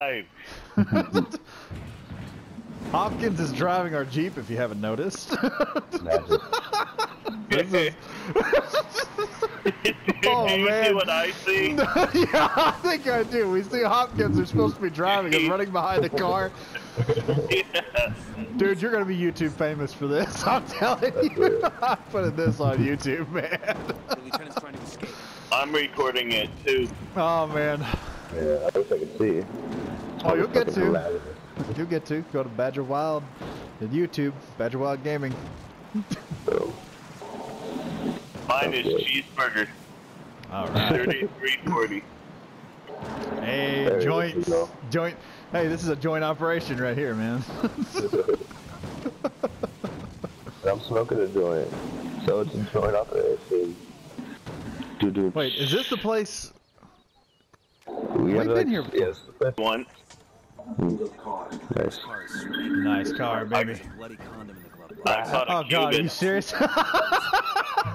Hopkins is driving our Jeep, if you haven't noticed. Magic. This is- Do Oh, you man. see what I see? yeah, I think I do. We see Hopkins who's supposed to be driving and running behind the car. yeah. Dude, you're gonna be YouTube famous for this. I'm telling you. I'm putting this on YouTube, man. The lieutenant's trying to escape. I'm recording it too. Oh man. Yeah, I wish I could see. Oh, you'll get to. hilarious. You'll get to. Go to Badger Wild and YouTube. Badger Wild Gaming. So, Mine is Okay. cheeseburger, All right. thirty-three forty. Hey, There joints. Joint. Hey, this is a joint operation right here, man. I'm smoking a joint. So it's a joint operation. Dude, dude. Wait, is this the place? We we've been here like, before. Yes. the first- One. Nice. Car. Nice car, baby. There's a bloody condom in the glove box. I caught a Oh god, are Cuban. you serious?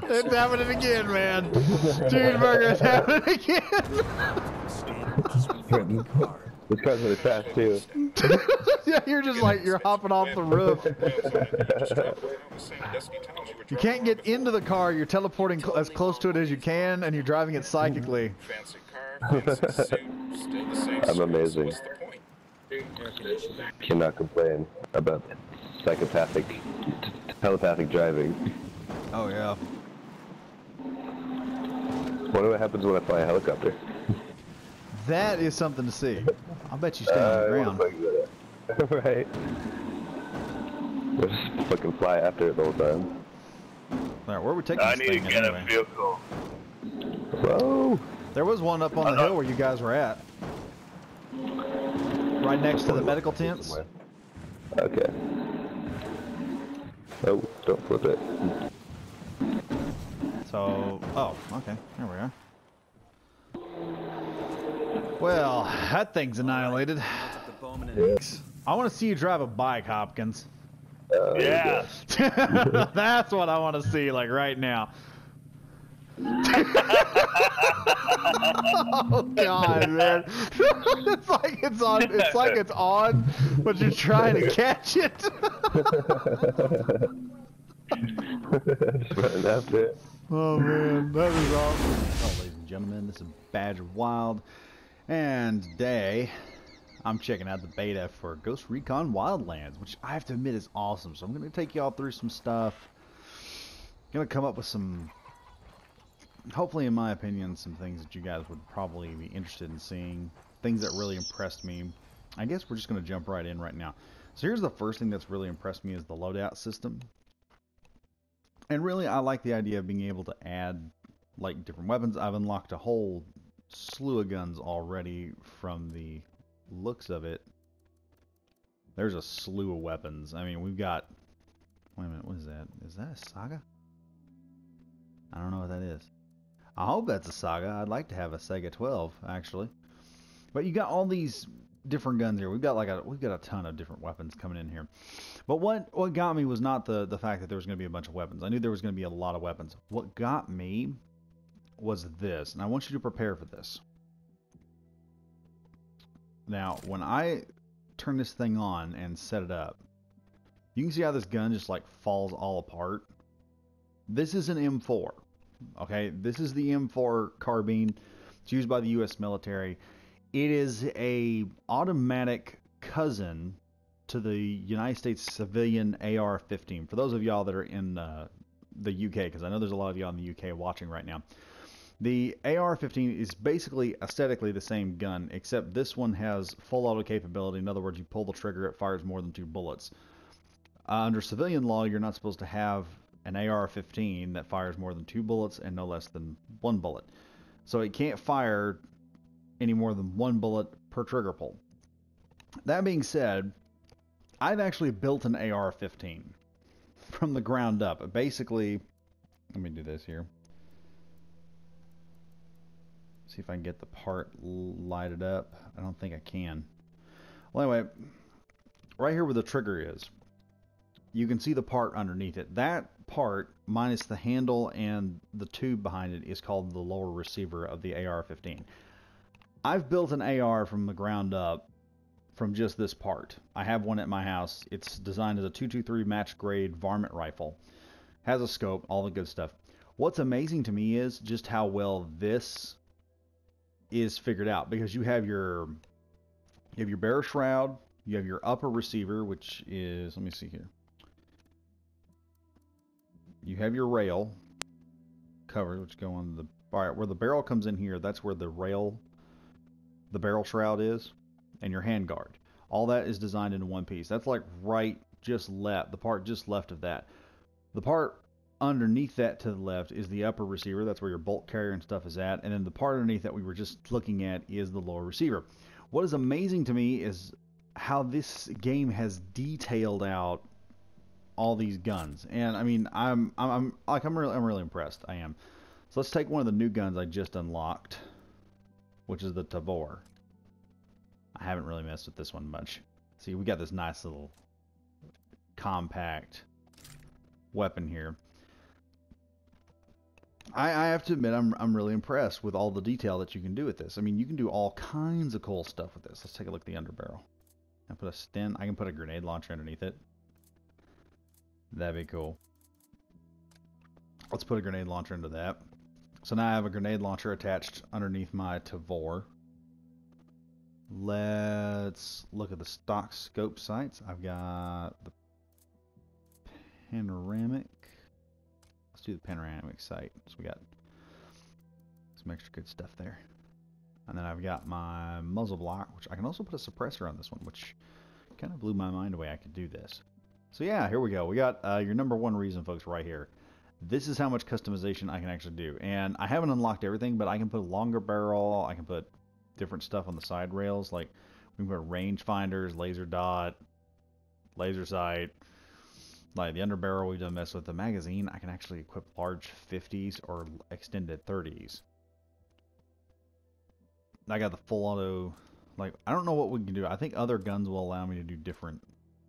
it's happening again, man. Cheeseburger, it's happening again. The car. This car's really fast too. yeah, you're just like you're hopping off the roof. You can't get into the car. You're teleporting cl- as close to it as you can, and you're driving it psychically. Fancy car, fancy suit, still the same I'm amazing. What's the point? Air conditioning. Cannot complain about psychopathic, t- telepathic driving. Oh yeah. Wonder what happens when I fly a helicopter. That is something to see. I'll bet you stay on the Uh, ground. wanna fucking right. We'll just fucking fly after it the whole time. All right, where are we taking I this need to get anyway? a vehicle. Whoa! There was one up on the hill where you guys were at. Right next to the medical tents. Okay. Oh, don't flip it. So, oh, okay, there we are. Well, that thing's annihilated. Took the Bowman and I want to see you drive a bike, Hopkins. Uh, Yeah. That's what I want to see, like right now. Oh God, man! it's like it's on. It's like it's on, but you're trying to catch it. Just running after it. Oh man, that is awesome. Oh, ladies and gentlemen, this is Badger Wild, and today I'm checking out the beta for Ghost Recon Wildlands, which I have to admit is awesome. So I'm gonna take y'all through some stuff. Gonna come up with some, hopefully, in my opinion, some things that you guys would probably be interested in seeing. Things that really impressed me. I guess we're just gonna jump right in right now. So here's the first thing that's really impressed me is the loadout system. And really, I like the idea of being able to add like different weapons. I've unlocked a whole slew of guns already from the looks of it. There's a slew of weapons. I mean, we've got. Wait a minute, what is that? Is that a Saiga? I don't know what that is. I hope that's a Saiga. I'd like to have a Saiga 12 actually. But you got all these different guns here. We've got like a we've got a ton of different weapons coming in here. But what what got me was not the the fact that there was going to be a bunch of weapons. I knew there was going to be a lot of weapons. What got me was this, and I want you to prepare for this. Now, when I turn this thing on and set it up, you can see how this gun just like falls all apart. This is an M4. Okay, this is the M4 carbine. It's used by the U.S. military. It is a automatic cousin to the United States civilian AR-15. For those of y'all that are in uh, the UK, because I know there's a lot of y'all in the UK watching right now. The AR-15 is basically aesthetically the same gun, except this one has full auto capability. In other words, you pull the trigger, it fires more than two bullets. Uh, under civilian law, you're not supposed to have an AR-15 that fires more than two bullets and no less than one bullet. So it can't fire any more than one bullet per trigger pull. That being said, I've actually built an AR-15 from the ground up. Basically, let me do this here. See if I can get the part lighted up. I don't think I can. Well, anyway, right here where the trigger is, you can see the part underneath it. That part, minus the handle and the tube behind it, is called the lower receiver of the AR-15. I've built an AR from the ground up from just this part. I have one at my house. It's designed as a 223 match grade varmint rifle. Has a scope, all the good stuff. What's amazing to me is just how well this is figured out because you have your you have your barrel shroud, you have your upper receiver, which is let me see here. You have your rail cover, which go on the all right, where the barrel comes in here. That's where the rail, the barrel shroud is, and your handguard. All that is designed into one piece. That's like right just left, the part just left of that. The part underneath that to the left is the upper receiver. That's where your bolt carrier and stuff is at. And then the part underneath that we were just looking at is the lower receiver. What is amazing to me is how this game has detailed out all these guns. And I mean, I'm I'm, I'm like I'm really I'm really impressed. I am. So let's take one of the new guns I just unlocked, which is the Tavor. I haven't really messed with this one much. See, we got this nice little compact weapon here. I, I have to admit, I'm, I'm really impressed with all the detail that you can do with this. I mean, you can do all kinds of cool stuff with this. Let's take a look at the underbarrel. I put a stem. I can put a grenade launcher underneath it. That'd be cool. Let's put a grenade launcher into that. So now I have a grenade launcher attached underneath my Tavor. Let's look at the stock scope sights. I've got the panoramic. Let's do the panoramic sight. So we got some extra good stuff there. And then I've got my muzzle block, which I can also put a suppressor on this one, which kind of blew my mind away I could do this. So yeah, here we go. We got uh, your number one reason, folks, right here. This is how much customization I can actually do. And I haven't unlocked everything, but I can put a longer barrel. I can put different stuff on the side rails. Like we can put range finders, laser dot, laser sight. Like the underbarrel, we've done mess with the magazine. I can actually equip large 50s or extended 30s. I got the full auto. Like I don't know what we can do. I think other guns will allow me to do different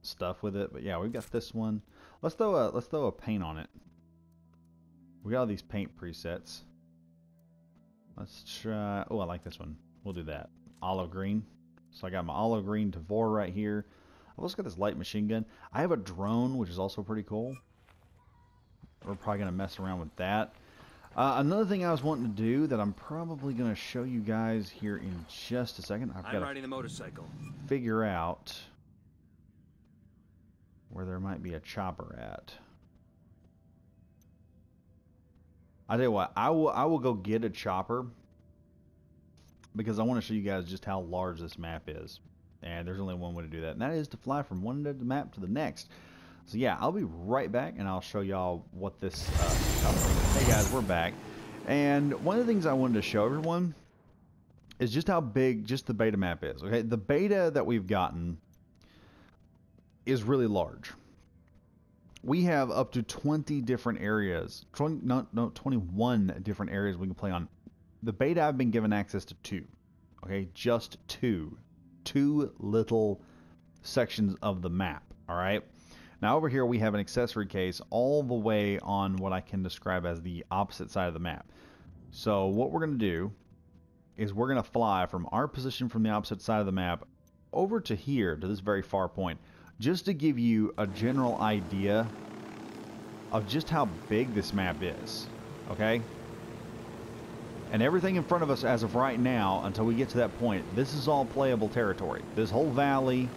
stuff with it. But yeah, we've got this one. Let's throw a let's throw a paint on it. We got all these paint presets. Let's try. Oh, I like this one. We'll do that. Olive green. So I got my olive green Tavor right here. I've also got this light machine gun. I have a drone, which is also pretty cool. We're probably going to mess around with that. Uh, another thing I was wanting to do that I'm probably going to show you guys here in just a second. I've I'm got riding the motorcycle. figure out where there might be a chopper at. I tell you what, I will I will go get a chopper because I want to show you guys just how large this map is. And there's only one way to do that, and that is to fly from one end of the map to the next. So yeah, I'll be right back, and I'll show y'all what this. Uh, hey guys, we're back, and one of the things I wanted to show everyone is just how big just the beta map is. Okay, the beta that we've gotten is really large. We have up to 20 different areas, 20, no, no, 21 different areas we can play on. The beta I've been given access to two. Okay, just two. Two little sections of the map. All right. Now over here we have an accessory case all the way on what I can describe as the opposite side of the map. So what we're going to do is we're going to fly from our position from the opposite side of the map over to here to this very far point just to give you a general idea of just how big this map is okay? And everything in front of us as of right now until we get to that point this is all playable territory. This whole valley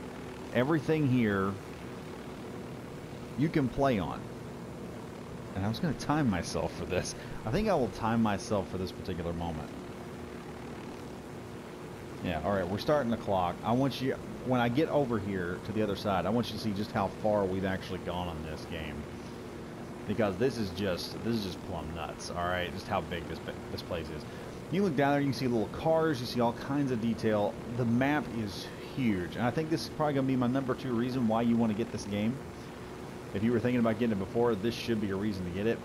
everything here you can play on. And I was going to time myself for this. I think I will time myself for this particular moment yeah, all right, we're starting the clock. I want you, when I get over here to the other side, I want you to see just how far we've actually gone on this game. Because this is just, this is just plumb nuts, all right? Just how big this, this place is. You look down there, you can see little cars, you see all kinds of detail. The map is huge, and I think this is probably going to be my number two reason why you want to get this game. If you were thinking about getting it before, this should be a reason to get it.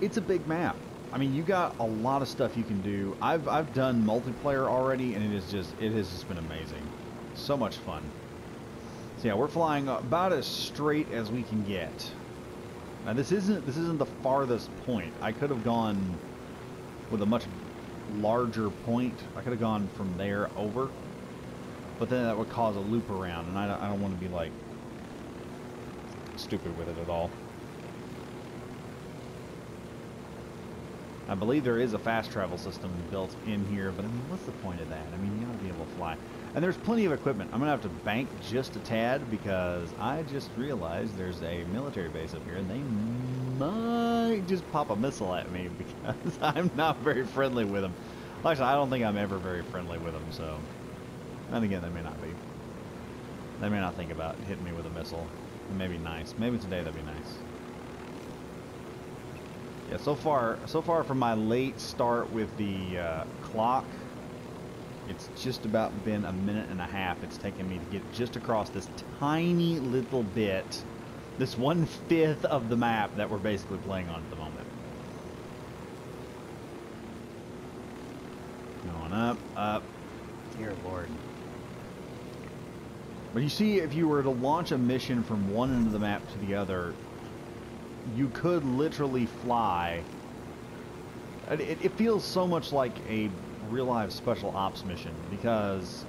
It's a big map. I mean, you got a lot of stuff you can do. I've I've done multiplayer already, and it is just it has just been amazing. So much fun. So yeah, we're flying about as straight as we can get. Now this isn't this isn't the farthest point. I could have gone with a much larger point. I could have gone from there over. but then that would cause a loop around, and I don't, I don't want to be like stupid with it at all. I believe there is a fast travel system built in here, but I mean, what's the point of that? I mean, you ought to be able to fly. And there's plenty of equipment. I'm going to have to bank just a tad because I just realized there's a military base up here and they might just pop a missile at me because I'm not very friendly with them. Actually, I don't think I'm ever very friendly with them, so... And again, they may not be. They may not think about hitting me with a missile. Maybe nice. Maybe today that'd be nice. Yeah, so far, so far from my late start with the uh, clock, it's just about been a minute and a half it's taken me to get just across this tiny little bit, this one fifth of the map that we're basically playing on at the moment. Going up, up. Dear Lord. But you see, if you were to launch a mission from one end of the map to the other, you could literally fly. It, it feels so much like a real life special ops mission because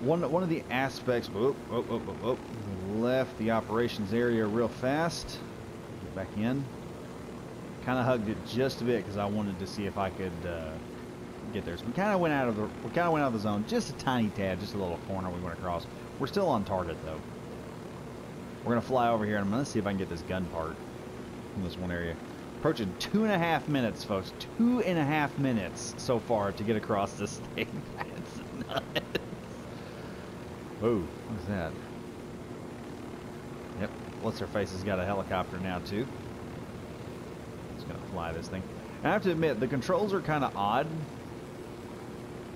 one one of the aspects. Whoop, whoop, whoop, whoop, whoop, left the operations area real fast. Get back in. Kind of hugged it just a bit because I wanted to see if I could uh, get there. So we kind of went out of the we kind of went out of the zone just a tiny tad, just a little corner we went across. We're still on target though. We're gonna fly over here and I'm gonna see if I can get this gun part in this one area. Approaching two and a half minutes, folks. Two and a half minutes so far to get across this thing. That's nuts. Whoa, what's that? Yep, what's her face has got a helicopter now too. It's gonna fly this thing. I have to admit, the controls are kind of odd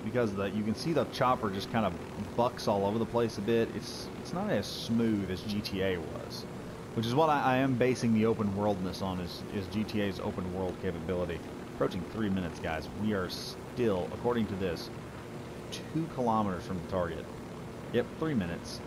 because the you can see the chopper just kind of bucks all over the place a bit. It's it's not as smooth as GTA was, which is what I, I am basing the open worldness on is is GTA's open world capability. Approaching three minutes, guys. We are still, according to this, two kilometers from the target. Yep, three minutes.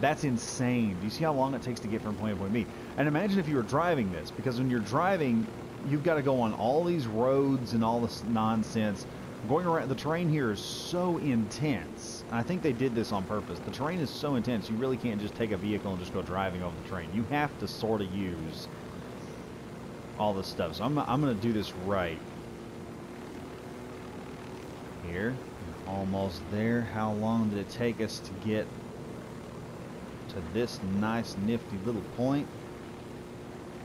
That's insane. Do you see how long it takes to get from point A to point B? And imagine if you were driving this, because when you're driving, you've got to go on all these roads and all this nonsense. Going around, the terrain here is so intense. I think they did this on purpose. The terrain is so intense, you really can't just take a vehicle and just go driving over the terrain. You have to sort of use all this stuff. So I'm, I'm going to do this right. Here. Almost there. How long did it take us to get to this nice nifty little point?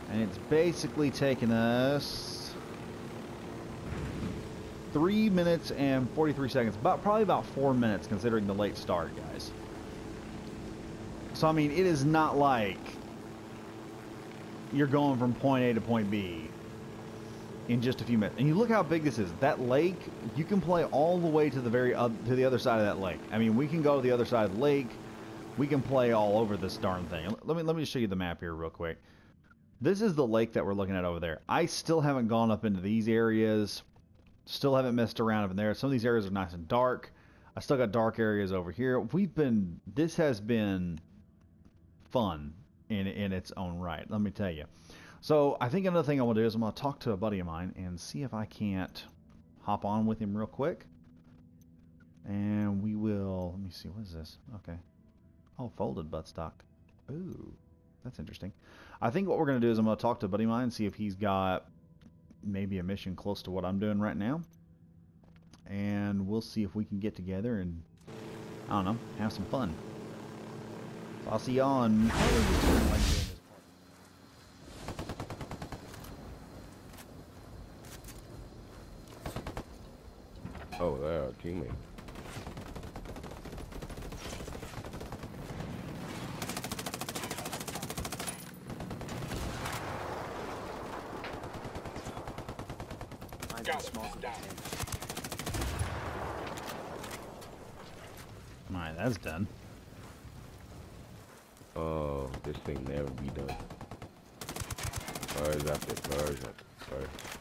And it's basically taken us three minutes and 43 seconds. About probably about four minutes considering the late start, guys. So I mean, it is not like you're going from point A to point B in just a few minutes. And you look how big this is. That lake, you can play all the way to the very to the other side of that lake. I mean, we can go to the other side of the lake. We can play all over this darn thing. Let me let me show you the map here real quick. This is the lake that we're looking at over there. I still haven't gone up into these areas. Still haven't messed around up in there. Some of these areas are nice and dark. I still got dark areas over here. We've been, this has been fun in, in its own right, let me tell you. So I think another thing I want to do is I'm going to talk to a buddy of mine and see if I can't hop on with him real quick. And we will, let me see, what is this? Okay. Oh, folded buttstock. Ooh, that's interesting. I think what we're going to do is I'm going to talk to a buddy of mine and see if he's got maybe a mission close to what I'm doing right now. And we'll see if we can get together and, I don't know, have some fun. So I'll see you on... Oh, there, teammate. Mine's Got a it. Smoke Down. Alright, that's done. Oh, this thing never be done. Cars after cars after cars.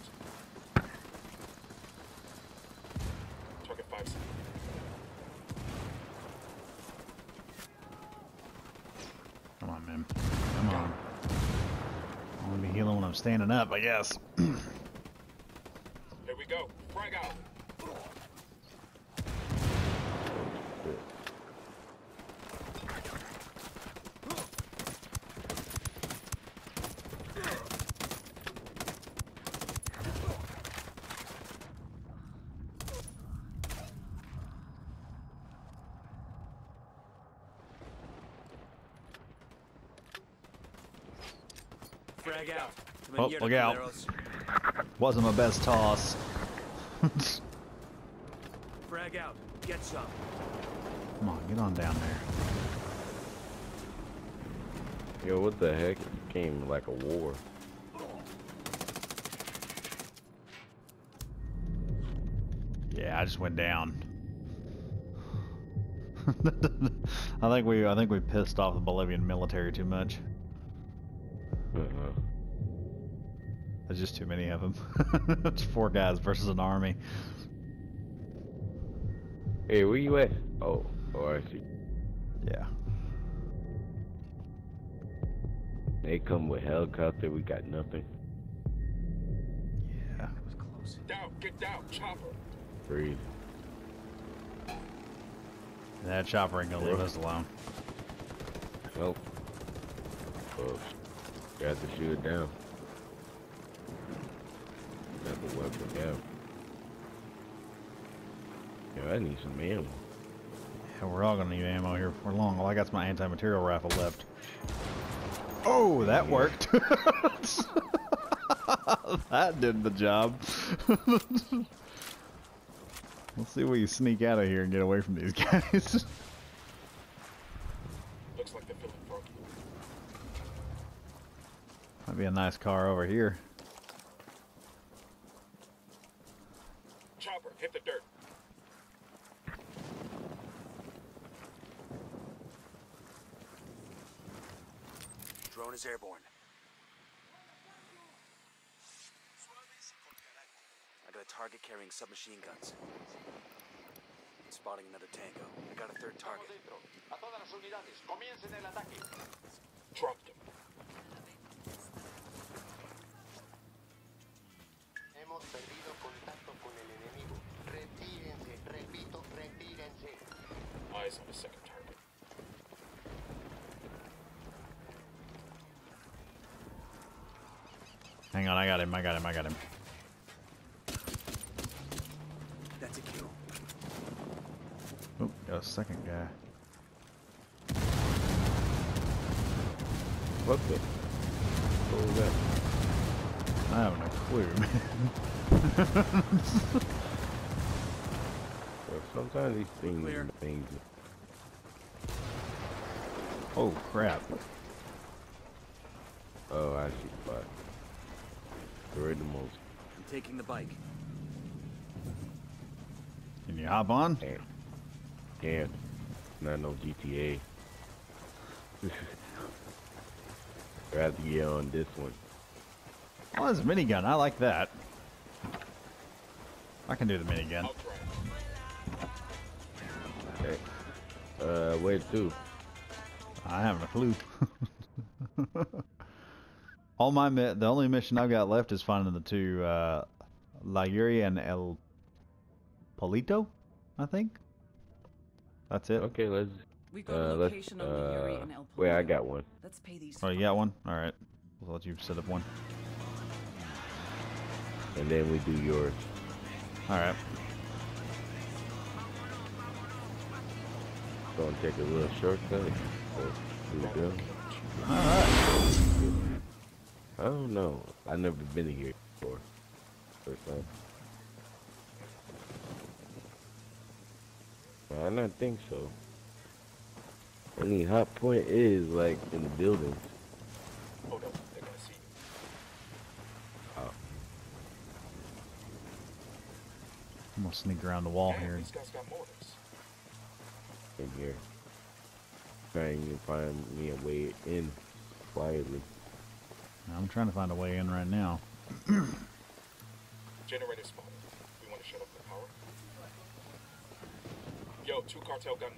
standing up, I guess. Oh, look out. Wasn't my best toss. Frag out. Get some. Come on, get on down there. Yo, what the heck? It came like a war. Yeah, I just went down. I think we I think we pissed off the Bolivian military too much. Uh -huh. There's just too many of them. it's four guys versus an army. Hey, where you at? Oh, oh, I see. Yeah. They come with helicopter, we got nothing. Yeah. That was close. Down, get down, chopper. Breathe. That chopper ain't gonna leave us alone. Nope. Well, got to shoot it down ever work. Yeah, I need some ammo. Yeah, we're all gonna need ammo here for long. Well, I got my anti-material rifle left. Oh, that yeah. worked. that did the job. Let's see if we sneak out of here and get away from these guys. Looks like the broke. Might be a nice car over here. drone is airborne. I got a target carrying submachine guns. I'm spotting another tango. I got a third target. Dropped him. Hemos perdido contacto con el enemigo. Retírense, repito, retírense. Eyes on second. on, I got him, I got him, I got him. That's a kill. Oh, got a second guy. What the? I have no clue, man. well, sometimes these things are dangerous. Oh, crap. Oh, I see. I'm taking the bike. Can you hop on? Can't. Can't. Not no GTA. Rather get on this one. Well, was a minigun. I like that. I can do the minigun. Okay. Uh, where to? I haven't a clue. All my the only mission I've got left is finding the two uh, La and El Polito, I think. That's it. Okay, let's. We got uh, location let's, uh, of Yuri and El Polito. Wait, I got one. Let's pay these. Oh, you got one. All right, we'll let you set up one. And then we do yours. All right. Gonna take a little shortcut. Oh, here we go. All right. I don't know. I've never been here before. First time. I don't think so. Only hot point is like in the building. Oh no, I gotta see you. Oh. I'm gonna sneak around the wall here. These guys got mortars. In here. Trying to find me a way in quietly. I'm trying to find a way in right now. Generator spotted. We want to shut off the power. Yo, two cartel gunmen.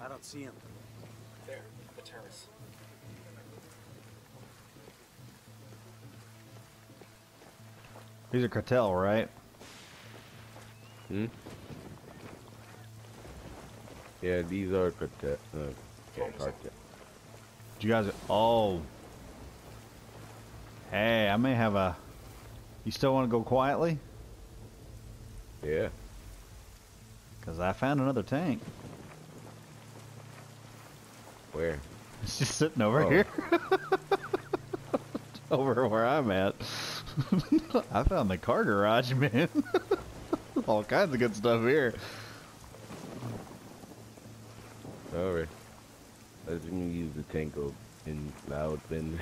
I don't see him. There, the terrace. These are cartel, right? Hmm? Yeah, these are cartel. Uh, yeah, Almost. cartel. You guys. Oh. Hey, I may have a. You still want to go quietly? Yeah. Cause I found another tank. Where? It's just sitting over Oh. here. over where I'm at. I found the car garage, man. All kinds of good stuff here. Alright. Let me use the tanko and loud then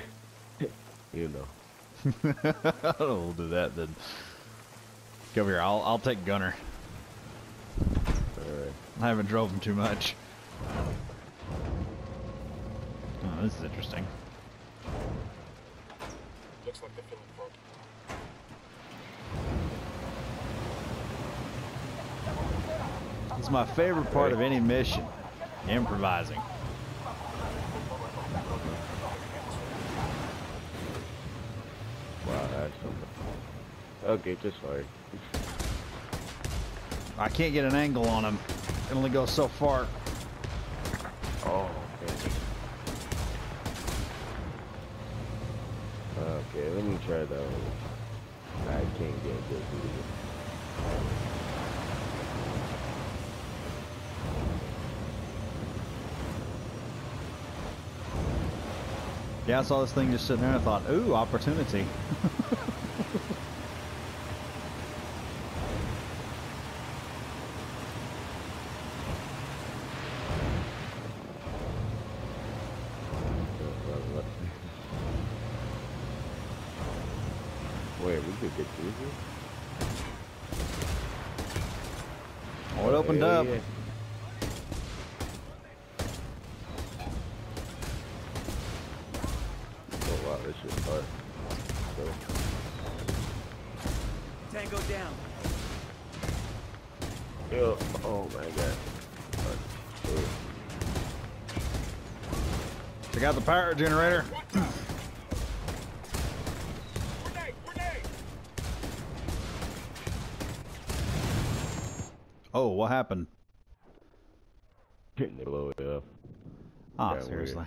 you know. we'll do that then. Come over here. I'll I'll take Gunner. Alright. I haven't drove him too much. Oh, this is interesting. Looks like they're feeling froggy. This is my favorite part of any mission. Improvising. Wow, that's something. Okay, just. I can't get an angle on him. It only goes so far. Oh, okay. Okay, let me try that one. I can't get this video. Yeah, I saw this thing just sitting there and I thought, ooh, opportunity. Wait, we could get through here? Oh, it opened Yeah, up. yeah. Oh wow, this is hard. So, Tango down. yo, oh my god. Oh, Check out the power generator. Oh, what happened? They blow it up. Ah, weird. seriously.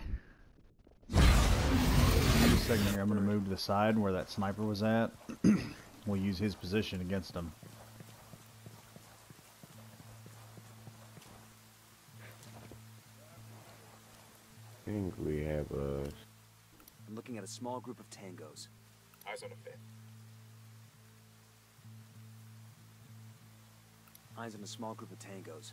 Just a second here. I'm going to move to the side where that sniper was at. we'll use his position against him. Think we have a. I'm looking at a small group of tangos. Eyes on the fifth. Eyes on a small group of tangos.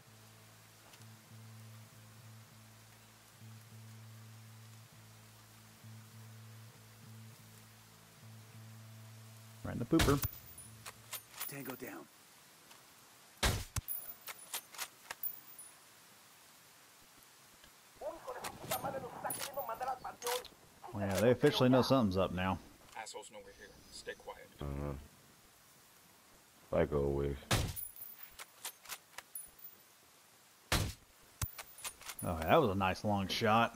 Right in the pooper. Tango down. They officially know something's up now. Assholes know we're here. Stay quiet. Uh, -huh. like always. Oh, that was a nice long shot.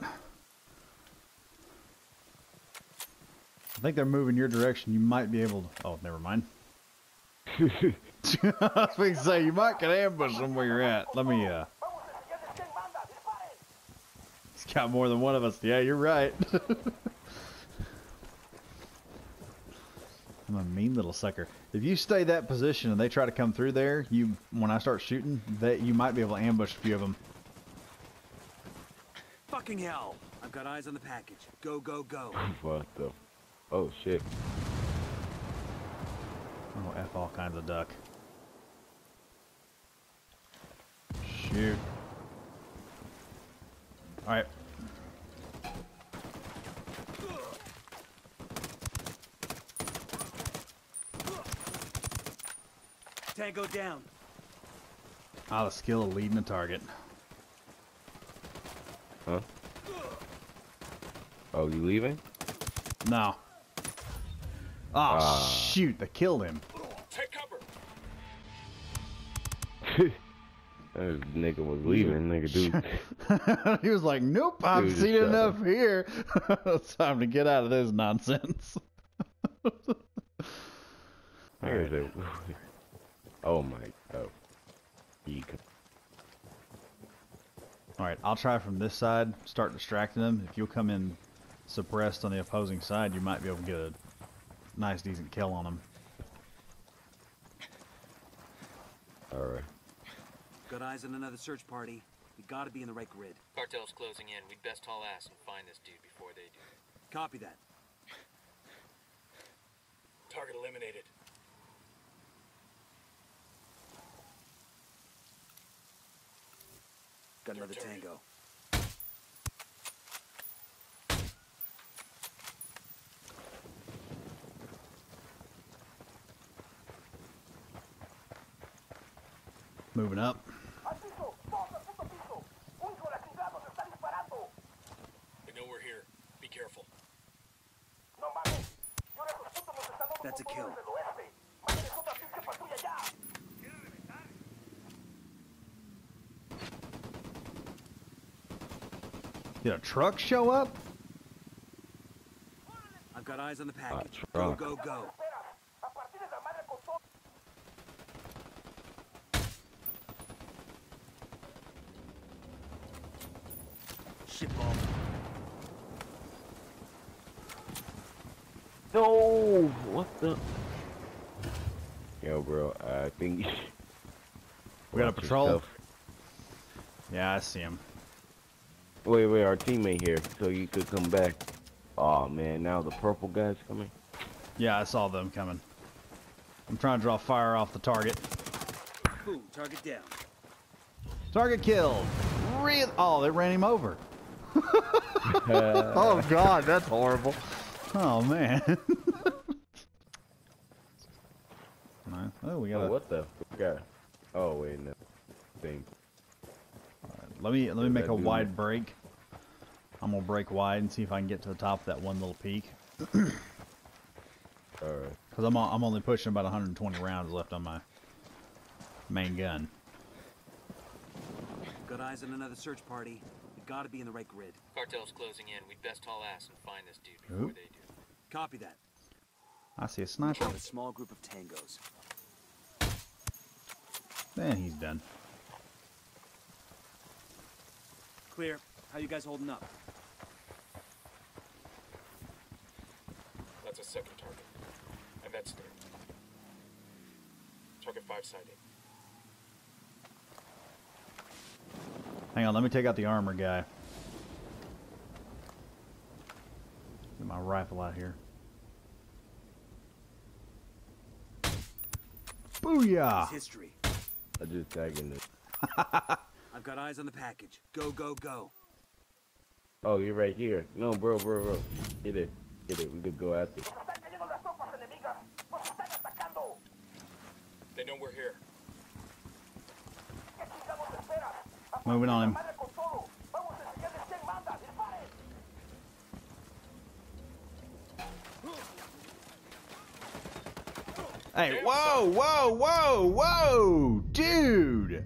I think they're moving your direction. You might be able to. Oh, never mind. I was going to say, you might get ambushed from where you're at. Let me, uh. He's got more than one of us. Yeah, you're right. I'm a mean little sucker. If you stay that position and they try to come through there, you when I start shooting, that you might be able to ambush a few of them. Fucking hell! I've got eyes on the package. Go, go, go. what the? Oh shit. Oh, F all kinds of duck. Shoot. Alright. Tango down. Ah, the skill of leading a target. Huh? Oh, you leaving? No. Oh, Ah. shoot. They killed him. Take cover. That nigga was leaving, nigga, dude. he was like, nope, I've Dude, seen just shut enough here. it's time to get out of this nonsense. Where is it? Oh my god. He c- Alright, I'll try from this side, start distracting them. If you'll come in suppressed on the opposing side, you might be able to get a nice, decent kill on them. Alright. Got eyes on another search party. We gotta be in the right grid. Cartel's closing in. We'd best haul ass and find this dude before they do. Copy that. Target eliminated. Got another tango. Moving up. They know we're here. Be careful. That's a kill. Did a truck show up? I've got eyes on the package. Go, go, go. Shit ball. No! What the? Yo, bro, I think. We got a patrol. stuff. Yeah, I see him. Wait, wait, our teammate here, so you could come back. Oh man, now the purple guy's coming. Yeah, I saw them coming. I'm trying to draw fire off the target. Boom, target down. Target killed. Real. Oh, they ran him over. oh God, that's horrible. Oh man. Nice. Oh, we got Oh, what the? Yeah. Oh wait, no. Thing. Let me let me Did make a wide that? break. I'm gonna break wide and see if I can get to the top of that one little peak. Alright. Cause I'm I'm only pushing about 120 rounds left on my main gun. Got eyes on another search party. We gotta be in the right grid. Cartel's closing in. We'd best haul ass and find this dude before Oop. they do. Copy that. I see a sniper. Got a small group of tangos. Man, he's done. Clear. How you guys holding up? That's a second target. And that's third. Target five sighted. Hang on, let me take out the armor guy. Get my rifle out here. Booyah! It's history. I just tagging it. I've got eyes on the package. Go, go, go. Oh, you're right here. No, bro, bro, bro. Get it. Get it. We could go after. it. They know we're here. Moving on him. Hey, whoa, whoa, whoa, whoa! Dude!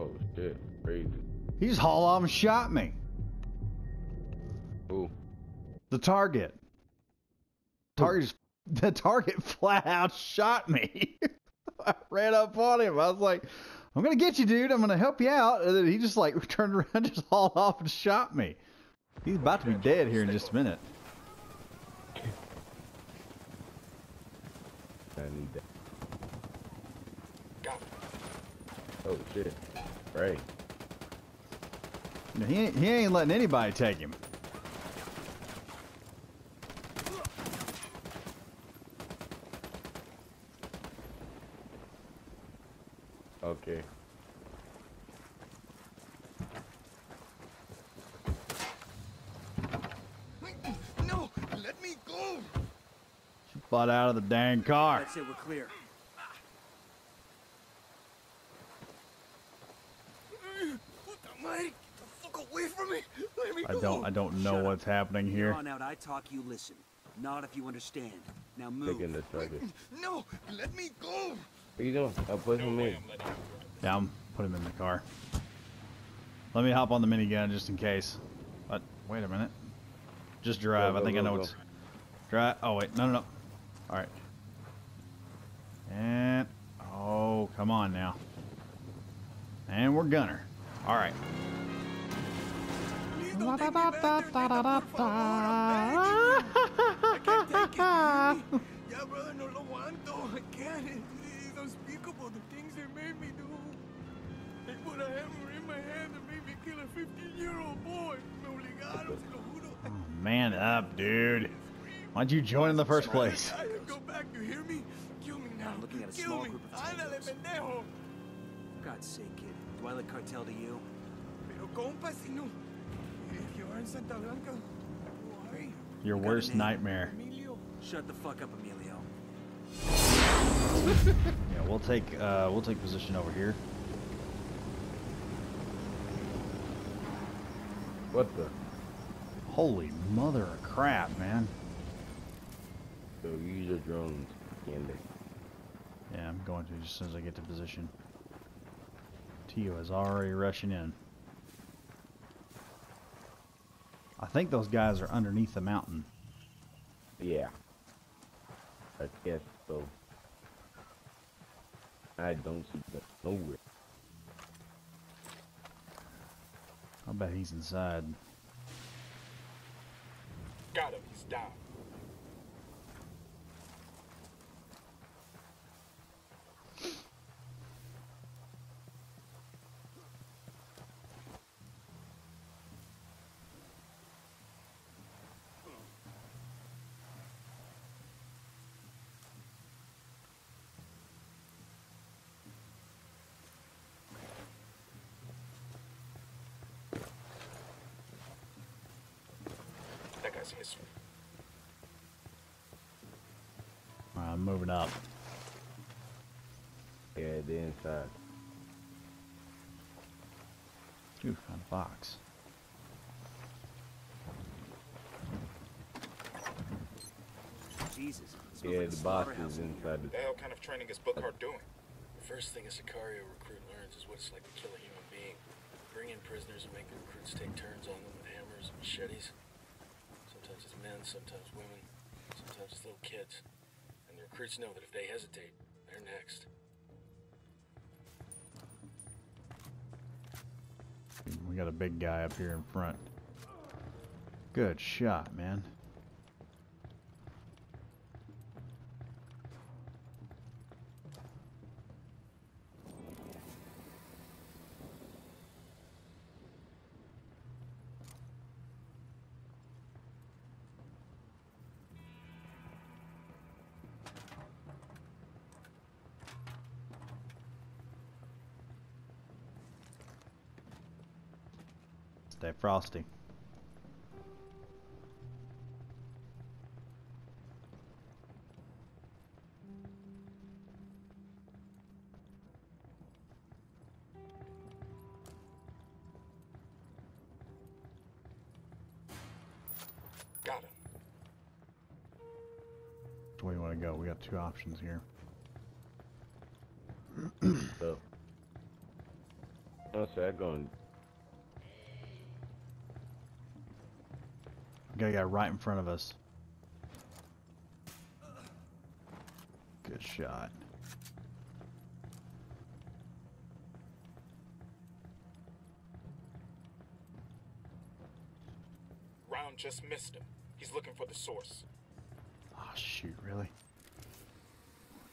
Oh shit. Crazy. He's haul off and shot me. Ooh. The target. Target the target flat out shot me. I ran up on him. I was like, I'm gonna get you, dude. I'm gonna help you out. And then he just like turned around, just hauled off and shot me. He's about to be dead here in just a minute. I need that. Oh shit. Right. He ain't, he ain't letting anybody take him. Okay. No, let me go. She butt out of the dang car. That's it, we're clear. I don't I don't know Shut what's up. happening here. On out, I talk, you listen. Not if you understand. Now move. Begin the target. No, let me go. What are you doing? I'll put No him way in. I'm letting you run. Yeah, I'm put him in the car. Let me hop on the minigun just in case. But wait a minute. Just drive. Go, I go, think I know go. what's drive. Oh wait, no, no, no. All right. And oh, come on now. And we're gunner. All right. The things they made me do. They put a hammer in my hand and made me kill a 15-year-old boy. Me obligaron, lo juro. Oh, man up, dude. Why'd you join in the first place? I go back, you hear me? Kill me now. I'm looking at a Kill small me. group of Ándale, pendejo. God's sake, kid. Do I look cartel to you? Pero compa, si no. If you are in Santa Blanca, why? Your got a worst nightmare. Emilio. Shut the fuck up, Emilio. We'll take uh, we'll take position over here. What the? Holy mother of crap, man. So use your drones, Candy. Yeah, I'm going to just as soon as I get to position. Tio is already rushing in. I think those guys are underneath the mountain. Yeah. I guess so. I don't see them nowhere. I bet he's inside. Got him. He's down. That. Alright, I'm moving up. Yeah, they're inside. Ooh, found a box. Jesus. smells Yeah, like the box is in here. inside. The hell kind of training is Bookhart doing? The first thing a Sicario recruit learns is what it's like to kill a human being. Bring in prisoners and make the recruits take turns on them with hammers and machetes. Men, sometimes women, sometimes it's little kids. And the recruits know that if they hesitate, they're next. We got a big guy up here in front. Good shot, man. Frosty. Got him. Where way you want to go? We got two options here. So. I'm going. Got a guy right in front of us. Good shot. Round just missed him. He's looking for the source. Oh shoot, really?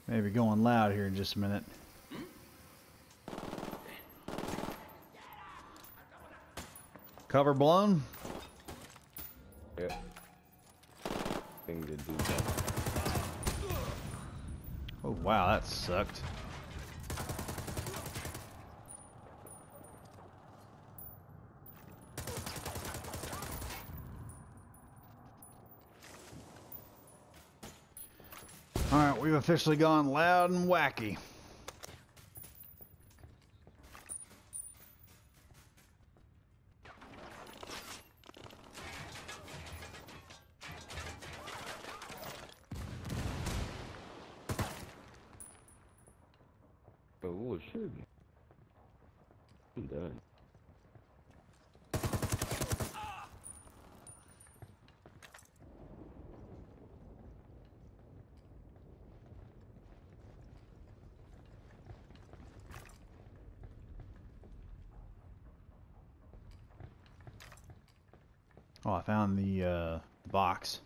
Maybe going loud here in just a minute. Cover blown? Do. Oh wow, that sucked. Alright, we've officially gone loud and wacky. Oh shit. I'm done. Oh, I found the uh, box.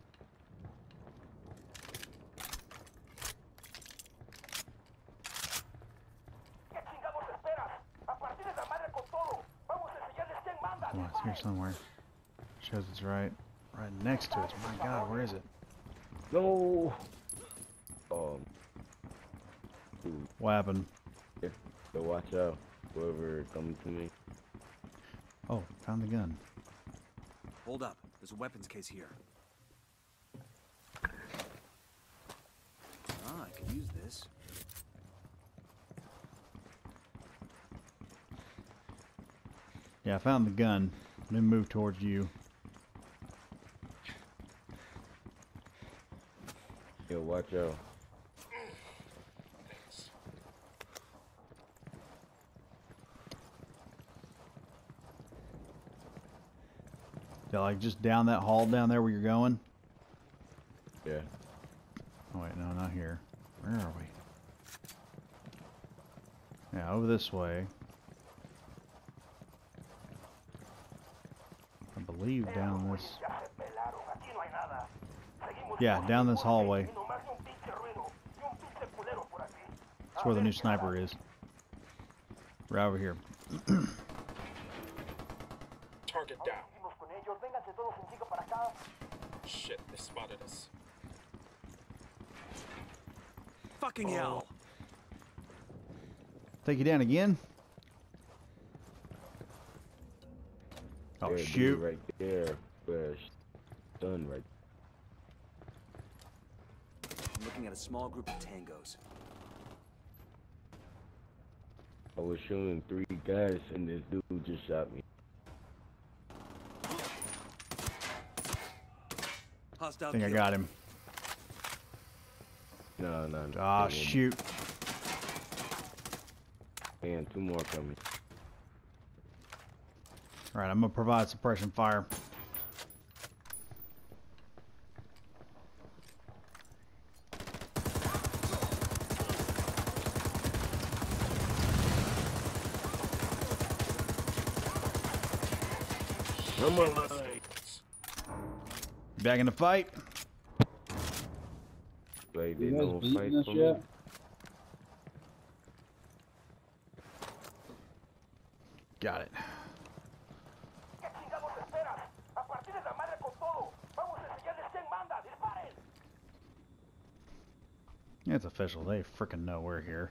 Oh, it's here somewhere. Shows it's right, right next to it. My God, where is it? No. Um. Dude, What happened? so watch out. Whoever coming to me. Oh, found the gun. Hold up. There's a weapons case here. Ah, I could use this. Yeah, I found the gun. Let me move towards you. Yo, watch out. Yeah, like just down that hall down there where you're going. Yeah. Oh wait, no, not here. Where are we? Yeah, over this way. I believe down this. Yeah, down this hallway. That's where the new sniper is. Right over here. Target down. Shit, they spotted us. Fucking hell! Oh. Take you down again? Oh Yeah, dude, shoot. Right there. Where done right. I'm looking at a small group of tangos. I was shooting three guys and this dude just shot me. Hostile I think I got him. No, no, no. Ah, There one shoot. And two more coming. Alright, I'm gonna provide suppression fire. Come on. Back in the fight. Like they You guys don't beating fight for me. Got it. It's official. They freaking know we're here.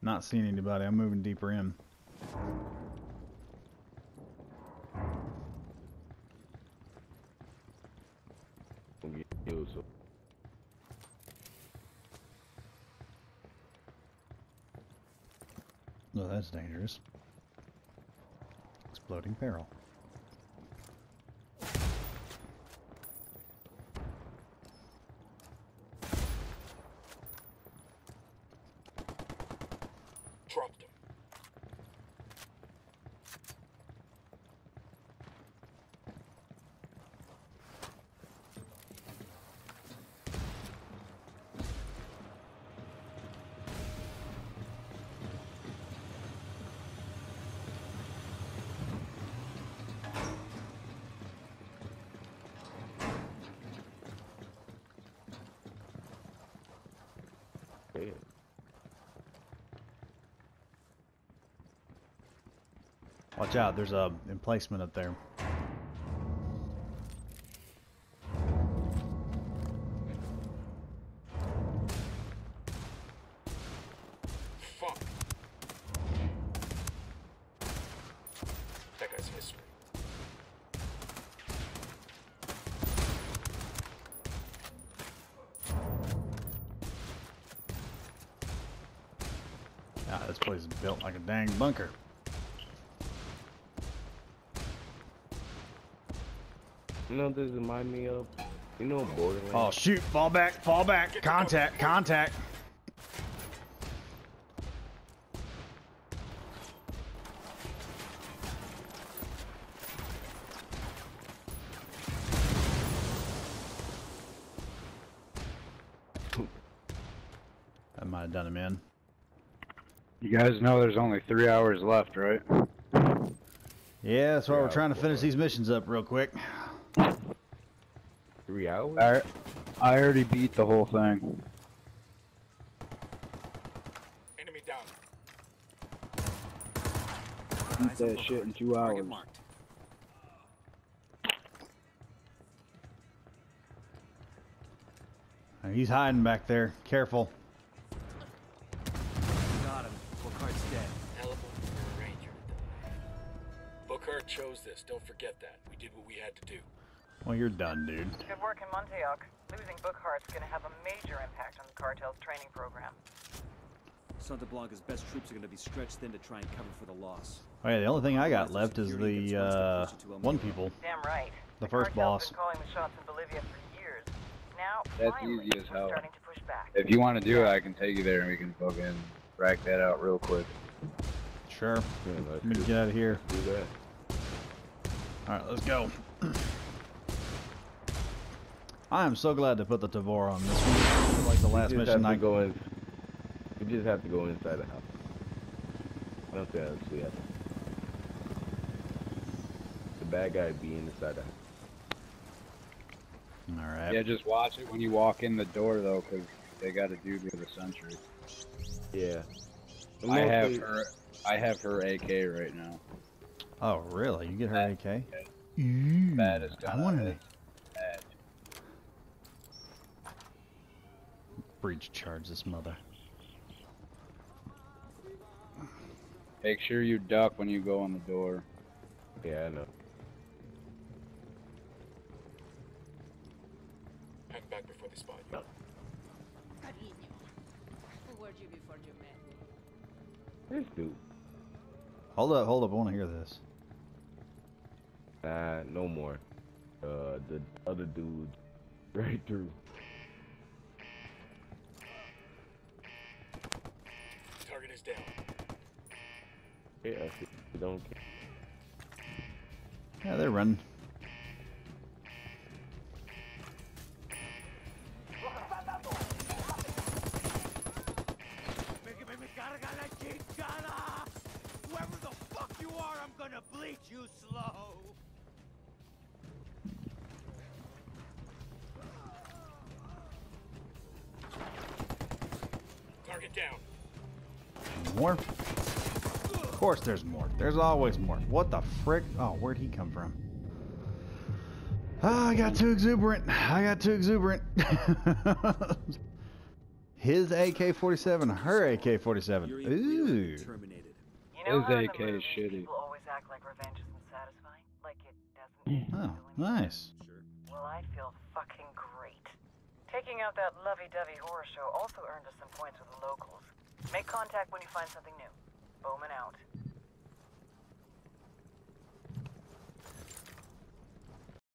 Not seeing anybody. I'm moving deeper in. No, that's dangerous. Exploding barrel. Dropped him. yeah. Watch out, there's a emplacement up there. Fuck. guy's history. Ah, this place is built like a dang bunker. You know, this remind me of, you know, Borderlands. Oh shoot! Fall back! Fall back! Contact! Contact! That might have done him in. You guys know there's only three hours left, right? Yeah, that's why we're trying to finish these missions up real quick. Three hours? I, I already beat the whole thing. Enemy down. Beat that shit in two hours. He's hiding back there. Careful. Got him. Bookhart's dead. Hell of a ranger. Bookhart chose this. Don't forget that. We did what we had to do. Well, you're done, dude. Good work in Montuyoc. Losing Bookhart's gonna have a major impact on the cartel's training program. Santa Blanca's best troops are going to be stretched thin to try and cover for the loss. Oh yeah, the only thing I got left is the uh, one people. Damn right. The first boss. been calling the shots in Bolivia for years. Now, That's finally, easy as hell. starting to push back. If you want to do it, I can take you there and we can fucking rack that out real quick. Sure. Yeah, let's me get out of here. do that. All right, let's go. I am so glad to put the Tavor on this one. Like the last mission have I to go in. We just have to go inside the house. I don't think else we have. to. The bad guy be inside the house. All right. Yeah, just watch it when you walk in the door though, because they got to do the sentry. Yeah. I have her. I have her AK right now. Oh, really? You get her AK? Bad as I gonna wanted hit. to Bad. Breach charge this mother. Make sure you duck when you go on the door. Yeah, I know. Hang back before they spot you. Cariño, who were you before you met me? This dude. Hold up, hold up. I want to hear this. Nah, no more. Uh, the other dude, right through. Target is down. Yeah, you don't care. Yeah, they're running. Make me carga la chingada! Whoever the fuck you are, I'm gonna bleach you slow! Target down. More? Of course there's more. There's always more. What the frick? Oh, where'd he come from? Ah, I got too exuberant. I got too exuberant. His AK-47, her AK-47. Ooh. terminated. You know His AK the is movies shitty. people always act like revenge isn't satisfying? Like it doesn't Oh, nice. Sure. Well, I feel fucking great. Taking out that lovey-dovey horror show also earned us some points with the locals. Make contact when you find something new. Bowman out.